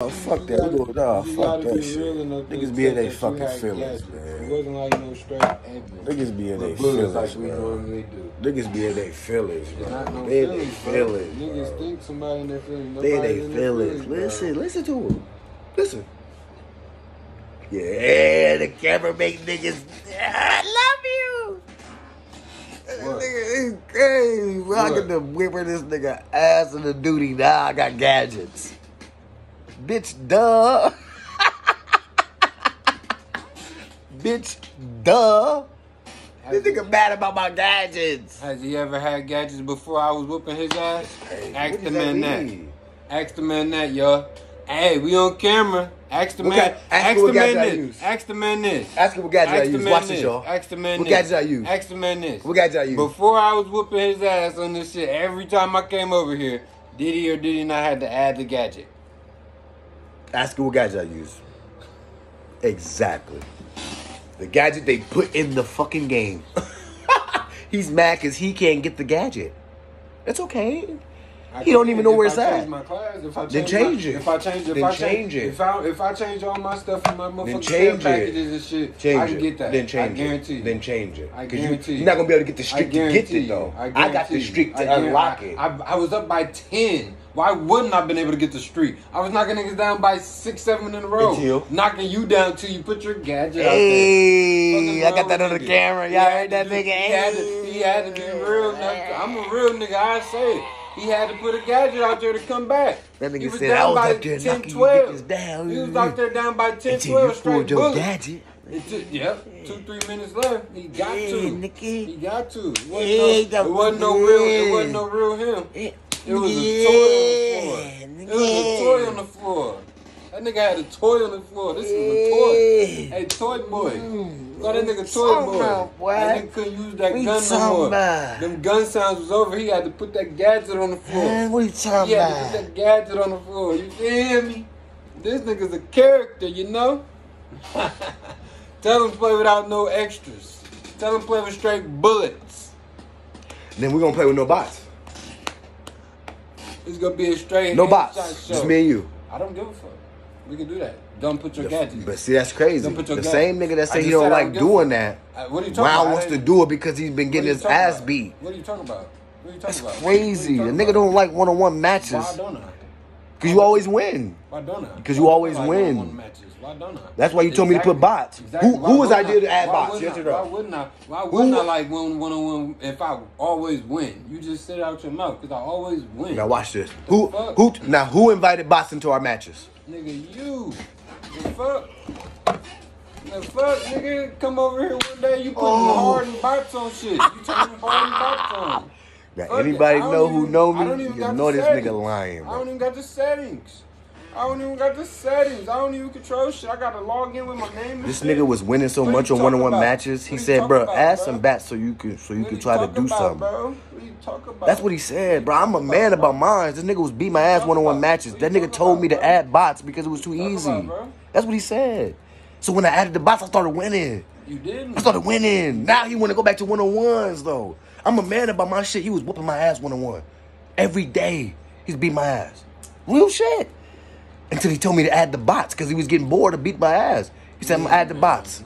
Oh, fuck that. We go, nah, fuck gotta that be shit. Niggas be in their fucking feelings, gadgets. man. It wasn't like no straight. Niggas be in their feelings, like we normally do. Niggas be in their feelings, bro. no They in their feelings, bro. Niggas bro. think somebody in their feelings. They in their feelings. bro. Listen, listen to him. Listen. Yeah, the camera make niggas. Ah, I love you. This What? nigga is crazy. Bro. I get to whipping this nigga ass in the duty. Now I got gadgets. Bitch, duh. Bitch, duh. This nigga mad about my gadgets. Has he ever had gadgets before I was whooping his ass? Hey, Ask the man that. mean? Ask the man that, yo. Hey, we on camera. Ask the man. ask ask what the man this. Ask the man this. Ask him what gadget I Ask use. Watch this, y'all. Ask the man What this. gadget I use? Ask the man this. What gadget I use? Before I was whooping his ass on this shit, every time I came over here, did he or did he not have to add the gadget? Ask him what gadget I use. Exactly. The gadget they put in the fucking game. He's mad because he can't get the gadget. That's okay. I He don't even know where it's change at. My class, if I Then change change my, it. If I change, if Then I change it. If I if I change all my stuff in my motherfucking change care it. packages and shit, Change I can it. get that. Then change I guarantee. it. you. Then change it. I 'Cause you, guarantee you're not gonna be able to get the streak to get it you. though. I, I, got the guarantee streak to I unlock it. I, I, I was up by ten. Why wouldn't I have been able to get the street? I was knocking niggas down by six, seven in a row. Until? knocking you down till you put your gadget out there. Hey, I got that on the nigga. camera. Y'all had heard that do- nigga? He had, to, he had to be real. I'm a real nigga. I say it. He had to put a gadget out there to come back. That nigga he was said, down I was by up there 10, knocking you 12. down. He was out there down by 10, Until you 12 straight pulled your bullets. gadget. It took, yep, two, three minutes left. He got Yeah, to. nigga. He got to. It wasn't, Yeah, no, it wasn't no real. It wasn't no real him. Yeah. It was Yeah, a toy on the floor. It was a toy on the floor. That nigga had a toy on the floor. This is a toy. Yeah. Hey, toy boy. Mm. Call that nigga toy Talking boy. about, boy. That nigga couldn't use that What you gun no talking more. about? Them gun sounds was over. He had to put that gadget on the floor. Man, what are you talking He had to put that gadget on the floor. You feel me? This nigga's a character, you know? Tell him to play without no extras. Tell him to play with straight bullets. Then we're gonna play with no bots. It's gonna be a straight No box. Just me and you. I don't give a fuck. We can do that. Don't put your gadgets. But see, that's crazy. Don't put your The gas- same nigga that say he don't like doing that. Uh, what are you talking Wow about? wants to do it because he's been getting his ass about? beat. What are you talking about? What are you That's about? crazy. What The nigga talking don't like one on one matches. Why don't I? Cause you always win. Why don't I? 'Cause you always win. Why don't I? That's why you told me to put bots. Who- who was wouldn't to add Why bots? Yes I? or no? Why wouldn't I? Why wouldn't I like one one on one if I always win? You just said it out your mouth because I always win. Now watch this. Who fuck? who now who invited bots into our matches? Nigga, you. The fuck? The fuck, nigga? Come over here one day, you putting Oh. hard and bots on shit. You turning hard and bots on. Now Fuck anybody I know who know me, you know this nigga lying, I don't even got the settings. I don't even got the settings. I don't even control shit. I gotta log in with my name. This shit. nigga was winning so What much on one on one about? matches. He said, bro, about, add bro? some bats so you can so you What can try to do about, something. Bro? What you talking about? That's what he said, bro. I'm a man about mine. This nigga was beat my ass one on one about? matches. That nigga told me to add bots because it was too easy. That's what he said. So when I added the bots, I started winning. You didn't. I started winning. Now he want to go back to one on ones though. I'm a man about my shit. He was whooping my ass one on one every day. He's beat my ass. Real shit. Until he told me to add the bots because he was getting bored of beat my ass. He said, I'm gonna add the bots.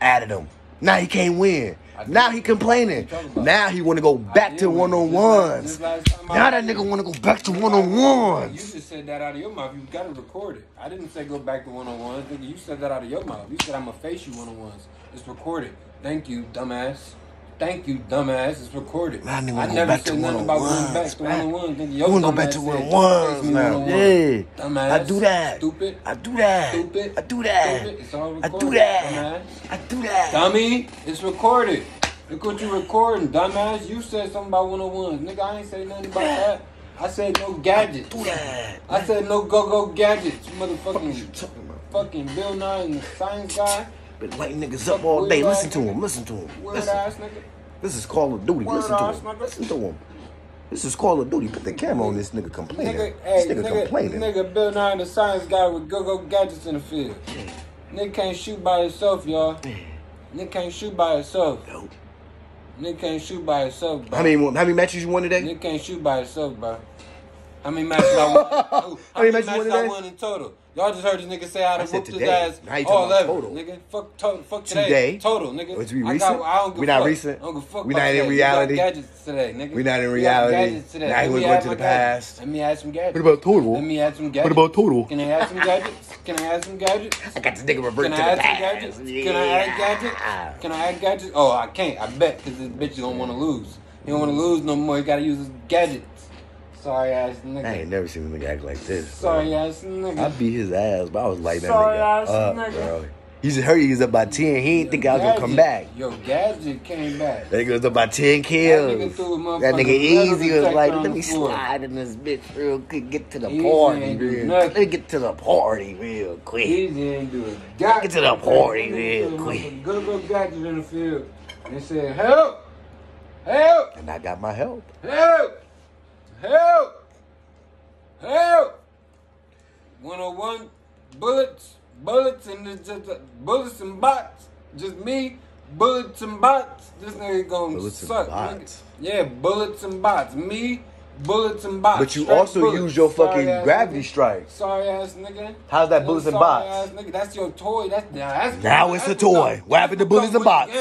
Added them. Now he can't win. Now he complaining. Now he want to go back to one on ones. Now that nigga want to go back to one on ones. You just said that out of your mouth. You gotta record it. I didn't say go back to one on ones. You said that out of your mouth. You said I'm gonna face you one on ones. It's recorded. Thank you, dumbass. Thank you, dumbass. It's recorded. Nigga I go said to nothing oh about going one-on-ones, back to one on ones. Nigga, You want to go back to one on ones me now. one-on-one." Yeah. Dumbass. I do that. Stupid. I do that. Stupid. I do that. Stupid. It's all recorded. I do that. Dumbass. I do that. Dummy, it's recorded. Look what you recording, dumbass. You said something about one on ones. Nigga, I ain't say nothing about that. I said no gadgets. Do that. I said no go go gadgets, you motherfucking fucking Bill Nye and the science guy. Been lighting niggas up all day. Listen to him. Listen to him. Listen. This is Call of Duty. Listen to him. Listen to him. This is Call of Duty. Put the camera on this nigga complaining. Nigga, this hey, nigga, nigga, complaining. nigga, Bill Nye the science guy with go go gadgets in the field. Nigga can't shoot by himself, y'all. Nigga can't shoot by himself. Yo, Nigga can't shoot by himself, bro. How many how many matches you won today? Nigga can't shoot by himself, bro. How many matches I won? How, many matches, matches I won in total? Y'all just heard this nigga say I I done whooped his ass Now all 11, total. nigga. Fuck total. Fuck today. Today? Total, nigga. Oh, was we I recent? Got, I don't give We not fuck. recent? I don't give fuck We not in today. We reality? got gadgets today, nigga. We not in We got reality? gadgets today. Now he was going to the gadgets. past. Let me add some gadgets. What about total? Let me add some gadgets. What about total? Can I add some gadgets? Can I add some gadgets? I got this nigga revert Can I to add the past. gadgets? Can I add gadgets? Can I add gadgets? Oh, I can't. I bet because this bitch don't want to lose. He don't want to lose no more. He got to use his gadgets. Sorry ass nigga. I ain't never seen a nigga act like this. bro. Sorry ass I beat his ass, but I was like that Sorry, nigga ass up, nigga. bro. He just heard he was up by 10. He ain't think I was gonna come back. Yo, gadget came back. That nigga was up by 10 That kills. nigga threw a motherfucking That nigga easy was like, let me slide in this bitch real quick, get to the Easy party real. Let me get to the party real quick. He didn't do a goddamn Get to the party real quick. threw a Good little gadget in the field. And they said, help! Help! And I got my help. Help! Help! Help! 101 bullets, bullets, and it's just uh, bullets and bots. Just me, bullets and bots. This nigga gonna Bullets suck. nigga. Yeah, bullets and bots. Me, bullets and bots. But you Straight also bullets. use your fucking Sorry gravity nigga. strike. Sorry ass nigga. How's that bullets and sorry bots? ass nigga. That's your toy. That's now. That's it's a toy. What happened to bullets and bots?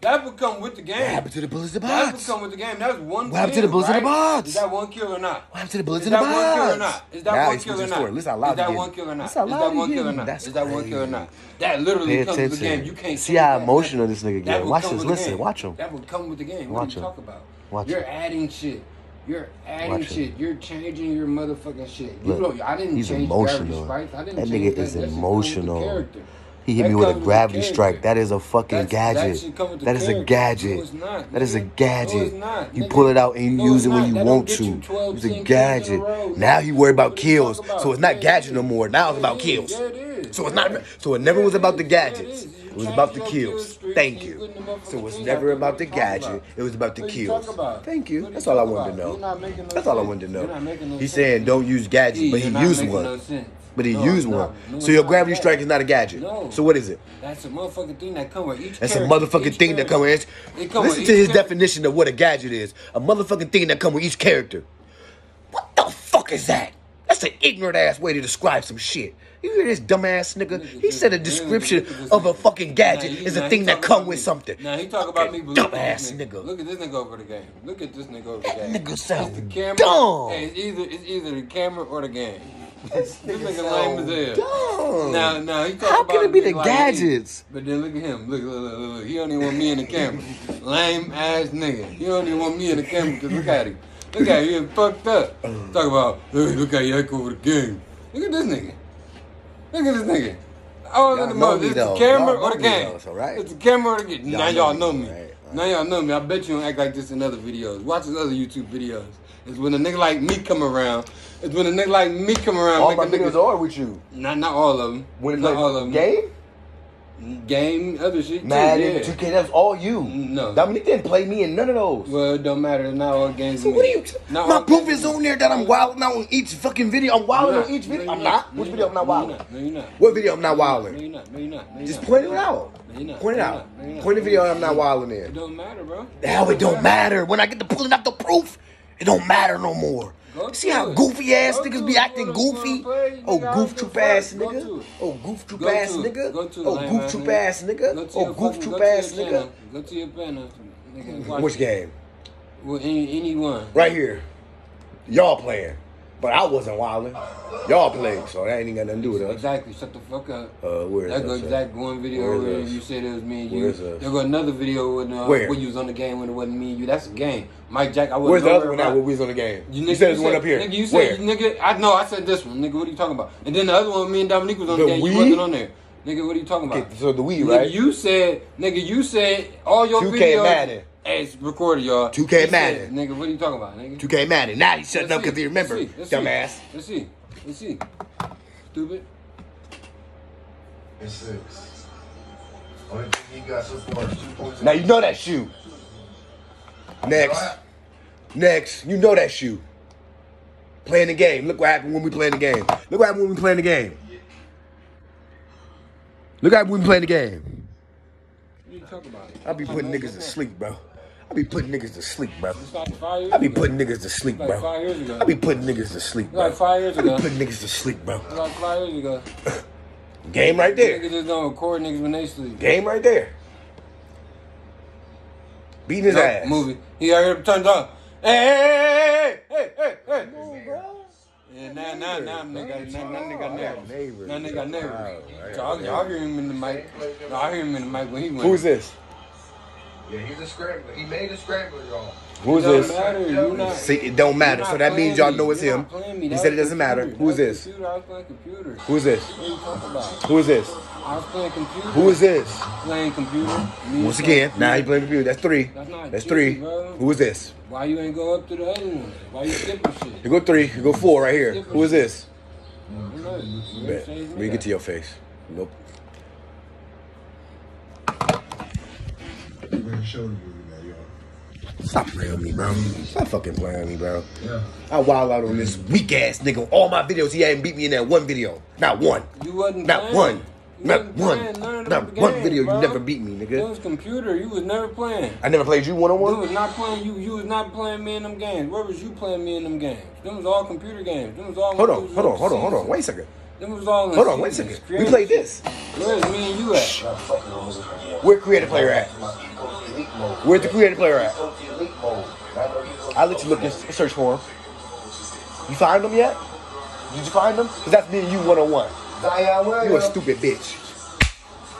The. That would come with the game. What happened to the bullets and That would come with the game. That's one. What happened to the bullets and the right? bots? Is that one kill or not? What happened to the bullets Is and the that one kill or not? Is that Now one kill or not? Listen Is that one kill or not? Is that one kill or not? Is that one kill or not? That literally Pay comes with the game. attention. You can't See how emotional this nigga get. Watch this. Listen. Watch him. That would come with the game. What are you talk about? Watch You're adding shit. You're adding Watch shit. You're changing your motherfucking shit. You Look, don't. I didn't he's change emotional. I didn't That change nigga that. is That shit come with the emotional. character. He hit That me with a comes with gravity strike. That is a fucking That's- gadget. with That is a gadget. No, That is a gadget. No, You pull it out and you No, use it when you That want to. you 12, It's a 10 kills in a gadget. Now he worried about you kills. about? So it's not gadget no more. Now it's about kills. Yeah. So it's not. So it never was about the it gadgets. It was about the kills. Thank you. put in the So it was never about the there. What are you gadget. It was about the What are you kills. Thank you. That's all I wanted to know. not making no That's all I wanted to know. He's saying don't use gadgets, but he used one. But he used one. So your gravity strike is not a gadget. No. So what is it? That's a motherfucking thing that come with each That's a motherfucking Each thing that come with. It with Listen to each his definition of what a gadget is. A motherfucking thing that come with each character. What the fuck is that? That's an ignorant ass way to describe some shit. You hear this dumbass nigga? He said a description of a fucking gadget is a thing that come with me. something. Now he talk about me, but Dumbass nigga. Look at this nigga over the game. Look at this nigga over the That game. nigga sound the camera. dumb. Hey, it's either it's either the camera or the game. This nigga nigga sound lame as hell. dumb. Now, now he talk How about can it be the like me. gadgets? But then look at him. Look, look, look, look, look. He don't even want me in the camera. Lame ass nigga. He don't even want me in the camera because look at him. Look at. He fucked up. Talk about, hey, look you act over the game. Look at this nigga. Look at this nigga. Oh, Y'all look at the me, It's the camera Y'all or the me, game. though, so, right? It's the camera or the. Y'all Now y'all know me. right, right. Now y'all know me. I bet you don't act like this in other videos. Watch his other YouTube videos. It's when a nigga like me come around. It's when a nigga like me come around. All my a nigga, videos are with you. not not all of them. When not like all of them. game, Game, other shit. Madden, yeah. 2K, that's all you. No. Dominique didn't play me in none of those. Well, it don't matter. Not all games. So what are you? Not my proof games- is on there that I'm wilding out on each fucking video. I'm wilding on each video. you're I'm not. No, Which you're video I'm not No, wilding? No, you're not. What video I'm not wilding? No, you're not. No, you're not. No, you're Just point it out. No, you're not. Point it out. not. No, not. Point the video I'm not wilding in. It don't matter, bro. Hell, it don't matter. When I get to pulling out the proof, it don't matter no more. Go See how goofy ass Go niggas be acting goofy? Oh, wanna? Oh, goof troop ass nigga. Oh, goof troop ass nigga. Go to it, Oh, goof troop ass nigga. Oh, goof troop go to your ass nigga. Go to oh, your banner. Nigga, Which game? Well, any, anyone. Right here. Y'all playing. But I wasn't wilding. Y'all played, so that ain't got nothing to do with us. Exactly. Shut the fuck up. Uh, where is That go us at? exact one video Where where you said it was me and you. Where? There go another video when uh, Where? when you was on the game when it wasn't me and you. That's a game. Mike Jack, I wasn't Where's the other one at around. when we was on the game? You, You, said there's one up here. Nigga, you Where? said, nigga, I know, I said this one. Nigga, what are you talking about? And then the other one, me and Dominique was on the, The game. You wasn't on there. Nigga, what are you talking about? Okay, so the Nigga, right? you said, nigga, you said all your 2K videos. Madden. Hey, it's recorded, y'all. 2K He said, Madden. Nigga, what are you talking about, nigga? 2K Madden. Now he's shutting Let's up because he remember. Let's see. Let's see. Dumbass. Let's see. Let's see. Stupid. and six. Only thing he got so far is two points. Now you know that shoe. Next. Next. You know that shoe. Playing the game. Look what happened when we playing the game. Look what happened when we playing the game. Look what happened when we playing the game. What are you talking about? I be putting niggas to sleep, bro. I be putting niggas to sleep, bro. Five years I be putting niggas to sleep, Like bro. five years ago. I be putting niggas to sleep, bro. Like five years I be putting niggas to sleep, bro. Like five years ago. Game right there. Niggas just don't record niggas when they sleep. Game right there. Beating his Nope, ass. Movie. He out here turns on. Hey, hey, hey, hey, hey, hey. Yeah, now, now, now, nigga, now, now, nigga, got neighbors. neighbors. Now, nigga, got neighbors. Oh, I got Y'all, y'all hear him in the mic. Y'all hear him in the mic when he went. Who's this? Yeah, he's a scrambler. He made a scrambler, y'all. Who's It don't this? matter. You not. See, it don't matter. So that means y'all know it's him. not playing me. He said it doesn't matter. Who's That was this? computer. I was playing computer. Who's this? What are you talking about? Who is this? I was playing computer. Who is this? Playing computer. Once again, now he playing computer. That's three. That's not That's three. bro. Who is this? Why you ain't go up to the other one? Why you skipping shit? You go three. You go four right here. Who is this? You know, you Bet. changed Let me me get to your face. Nope. Man, show you, man, y'all. Stop playing with me, bro. Stop fucking playing with me, bro. Yeah. I wild out on this weak ass nigga. All my videos, he hadn't beat me in that one video. Not one. You wasn't Not playing. one. You Not one. playing none of Not the one games, video bro. you never beat me, It nigga. was computer. You was never playing. I never played you one on one. You was not playing. You you was not playing me in them games. Where was you playing me in them games? Them was all computer games. Them was all. Hold on, hold on, hold on, hold on. Wait a second. Them was all. Hold on, wait a seasons. second. We played this. Where's me and you at? Where creative player at? Where's the creative player at? I'll let you look and search for him. You find him yet? Did you find him? Cause that's me and you one on one. You a stupid bitch.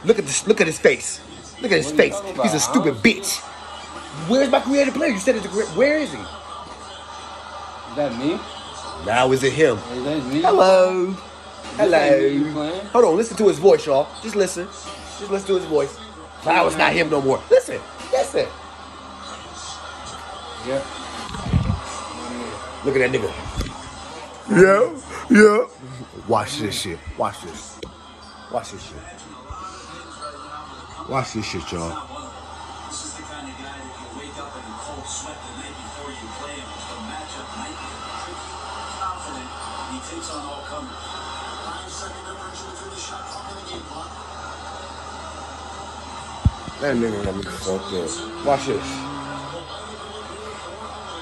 Look at this. Look at his face. Look at his What are you face. He's a stupid bitch. Where's my creative player? You said it's a crea- Where is he? Is that me? Now is it him? Is that me? Hello. This ain't me you Hello. Hold on. Listen to his voice, y'all. Just listen. Just listen to his voice. Now it's not him no more. Listen. Listen. Yeah. Look at that nigga. Yeah, yeah. Watch this shit. Watch this. Watch this shit. Watch this shit, y'all. That nigga got me fucked up. Watch this.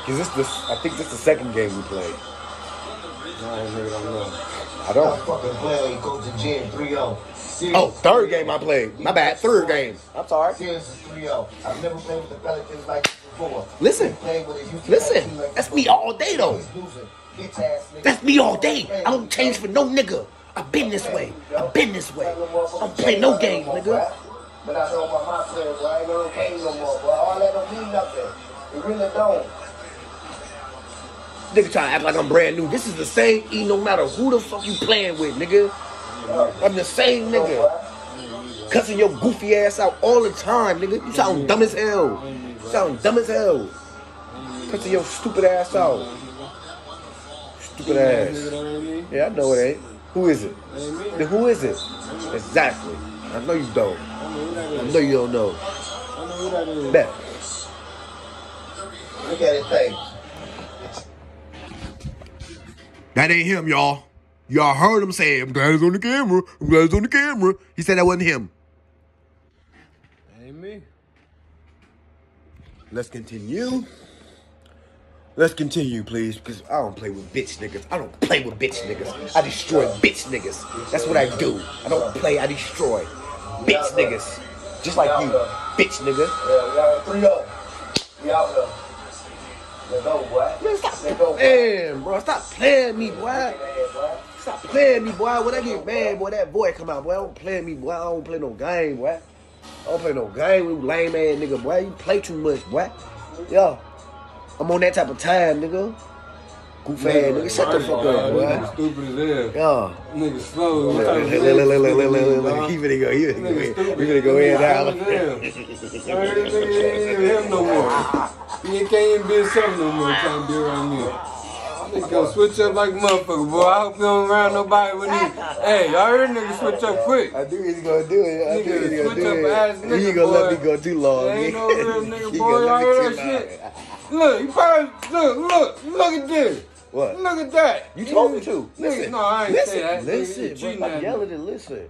Cause this, this, I think this is the second game we played. No, nigga don't know. I don't. fucking player, he go to gym 3-0. Oh, third oh. game I played. My bad. Third game. Oh. I'm sorry. Serious is 3-0. I've never played with the Pelicans like this before. Listen. Played with a Listen. That's me all day though. He's losing. Bitch ass nigga. That's me all day. I don't change for no nigga. I've been this way. I've been this way. I don't play no games, nigga. But I know about my players, bro. I ain't no game no more, bro. All that don't mean nothing. It really don't. Nigga trying to act like I'm brand new. This is the same E no matter who the fuck you playing with, nigga. I'm the same nigga. Cussing your goofy ass out all the time, nigga. You sound dumb as hell. You sound dumb as hell. Cussing your stupid ass out. Stupid ass. that ain't me. Yeah, I know it ain't. Who is it? That ain't me. Then who is it? Exactly. I know you don't. I know who that I know you don't know. I know who that is. Bet. Look at his face. That ain't him, y'all. Y'all heard him say, I'm glad it's on the camera. I'm glad it's on the camera. He said that wasn't him. Ain't me. Let's continue. Let's continue, please, because I don't play with bitch niggas. I don't play with bitch niggas. I destroy bitch niggas. That's what I do. I don't play, I destroy bitch niggas. Just like you, bitch nigga. Yeah, we got 3-0. We out there. Let's go, boy. Man, stop Let's go, playing, bro. Stop playing me, boy. Stop playing me, boy. When I get mad, boy, that boy come out, boy. I don't play me, boy. I don't play no game, boy. I don't play no game with you lame ass nigga, boy. You play too much, boy. Yo, I'm on that type of time, nigga. Goof ass nigga. Shut the fuck up, boy. stupid as hell. Yo. Nigga slow. Look, look, look, look, look, look, look, is look, look. this, He finna go, he finna go, stupid. finna go in now. dumb as hell. Y'all heard this nigga ain't him no more. He can't even be himself no more trying to be around me. Nigga gonna switch up like a motherfucker, boy. I hope you don't around nobody when he. Hey, y'all heard nigga switch up quick. I knew he's gonna do it. I Nigga, knew he's switch gonna do up ass it. nigga, He gonna let me go too long. There ain't no real nigga, boy. Y'all heard that shit? Look, you probably look, look, look at this. What? Look at that. You told me to. Listen. no, I ain't listen. say that. Listen. you bro. Stop me. yelling and listen.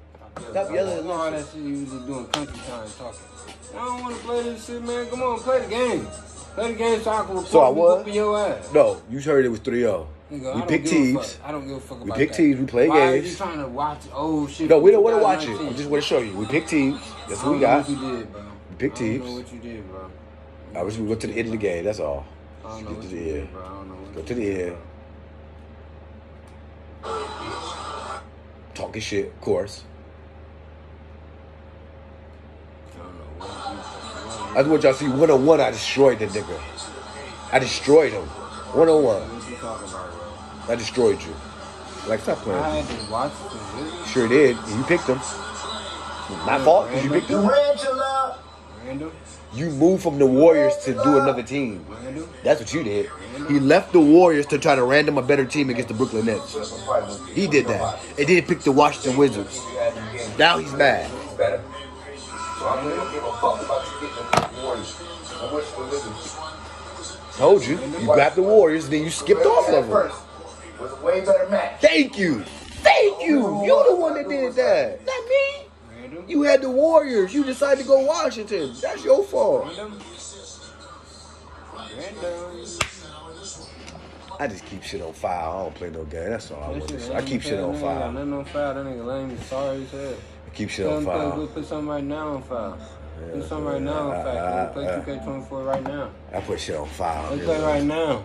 Stop yelling and All listen. that shit you was doing country time talking. I don't want to play this shit, man. Come on, play the game. Play the game so I can report So I was? your ass. No, you heard it was 3 0. Nigga, I We don't picked give a teams. fuck. I don't give a fuck We about pick that. teams, we play Why games. are you trying to watch old shit? No, we don't want to watch it. 2019? I just want to show you. We pick teams. That's what we got. what you did, bro. We pick I teams. know what you did, bro. I wish we go to the end of the game. That's all. I don't know Get to the did, end. bro. I don't know what Go to the end. Talking shit, of course. I don't know what you I just want y'all to see one on one. I destroyed the nigga. I destroyed him. One on one. What you talking about, bro? I destroyed you. Like stop I playing. had to watch the video. Sure did. You picked him. My fault because you picked him. You moved from the Warriors to do another team. That's what you did. He left the Warriors to try to random a better team against the Brooklyn Nets. He did that. And then picked the Washington Wizards. Now he's mad. Better. So I really don't give a fuck about the Warriors. I wish the Wizards. Told you. You grabbed the Warriors, then you skipped off of them. First way better match. Thank you. Thank you. You're the one that did that. Not me. You had the Warriors. You decided to go Washington. That's your fault. random. Random. I just keep shit on file. I don't play no game. That's all I want to say. I keep shit on nigga. File. Nothing on file. That nigga lame sorry as hell. I keep shit Tell on file. put, put something right now on file. Yeah, Put something right now on file. uh, Play uh. 2K24 right now. I put shit on file. Let's play right now.